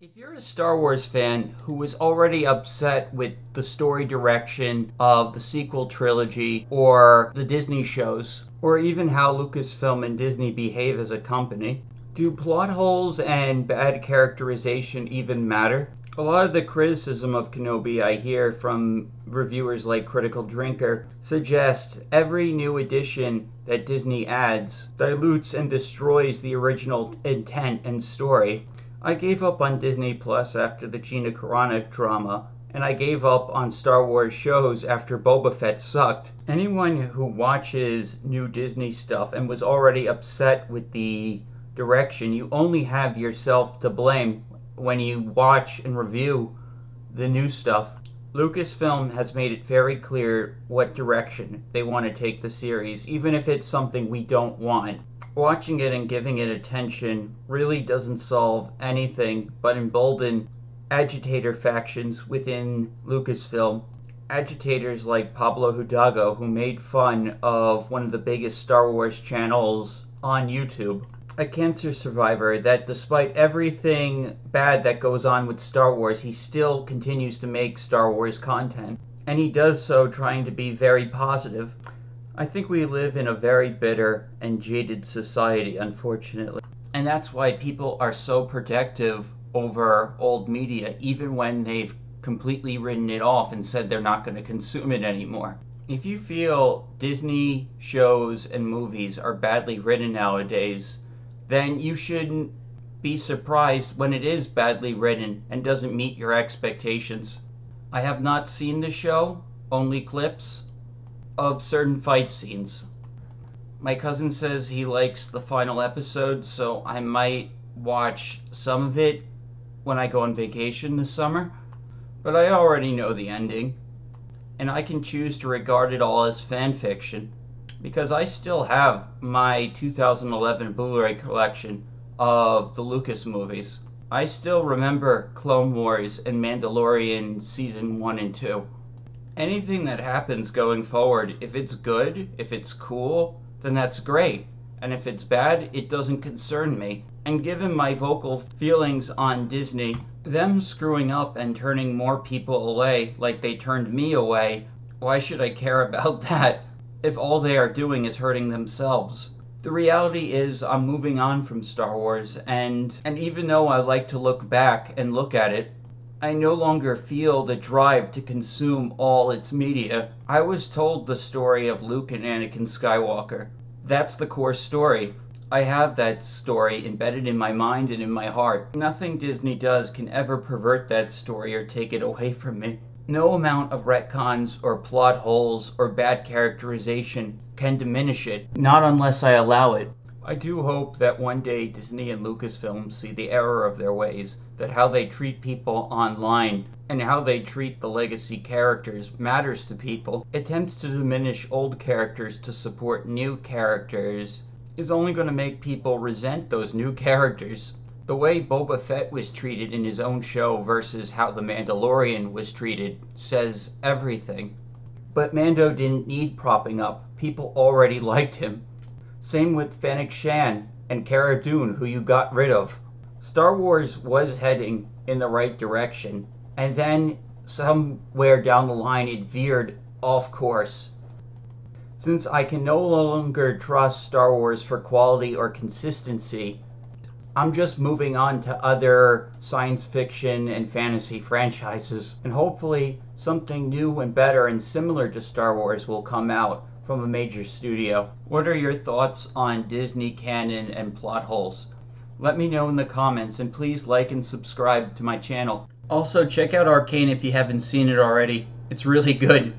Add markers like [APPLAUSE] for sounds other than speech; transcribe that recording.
If you're a Star Wars fan who was already upset with the story direction of the sequel trilogy or the Disney shows, or even how Lucasfilm and Disney behave as a company, do plot holes and bad characterization even matter? A lot of the criticism of Kenobi I hear from reviewers like Critical Drinker suggests every new addition that Disney adds dilutes and destroys the original intent and story. I gave up on Disney Plus after the Gina Carano drama, and I gave up on Star Wars shows after Boba Fett sucked. Anyone who watches new Disney stuff and was already upset with the direction, you only have yourself to blame when you watch and review the new stuff. Lucasfilm has made it very clear what direction they want to take the series, even if it's something we don't want watching it and giving it attention really doesn't solve anything but embolden agitator factions within Lucasfilm. Agitators like Pablo Hidalgo, who made fun of one of the biggest Star Wars channels on YouTube. A cancer survivor that, despite everything bad that goes on with Star Wars, he still continues to make Star Wars content. And he does so trying to be very positive. I think we live in a very bitter and jaded society, unfortunately. And that's why people are so protective over old media, even when they've completely written it off and said they're not going to consume it anymore. If you feel Disney shows and movies are badly written nowadays, then you shouldn't be surprised when it is badly written and doesn't meet your expectations. I have not seen the show, only clips of certain fight scenes. My cousin says he likes the final episode, so I might watch some of it when I go on vacation this summer. But I already know the ending, and I can choose to regard it all as fan fiction because I still have my 2011 Blu ray collection of the Lucas movies. I still remember Clone Wars and Mandalorian Season 1 and 2 anything that happens going forward, if it's good, if it's cool, then that's great. And if it's bad, it doesn't concern me. And given my vocal feelings on Disney, them screwing up and turning more people away like they turned me away, why should I care [LAUGHS] about that if all they are doing is hurting themselves? The reality is I'm moving on from Star Wars and and even though I like to look back and look at it, I no longer feel the drive to consume all its media. I was told the story of Luke and Anakin Skywalker. That's the core story. I have that story embedded in my mind and in my heart. Nothing Disney does can ever pervert that story or take it away from me. No amount of retcons or plot holes or bad characterization can diminish it, not unless I allow it. I do hope that one day Disney and Lucasfilm see the error of their ways, that how they treat people online and how they treat the legacy characters matters to people. Attempts to diminish old characters to support new characters is only going to make people resent those new characters. The way Boba Fett was treated in his own show versus how The Mandalorian was treated says everything. But Mando didn't need propping up. People already liked him. Same with Fennec Shand and Cara Dune, who you got rid of. Star Wars was heading in the right direction, and then somewhere down the line it veered off course. Since I can no longer trust Star Wars for quality or consistency, I'm just moving on to other science fiction and fantasy franchises, and hopefully something new and better and similar to Star Wars will come out from a major studio. What are your thoughts on Disney canon and plot holes? Let me know in the comments and please like and subscribe to my channel. Also check out Arcane if you haven't seen it already. It's really good.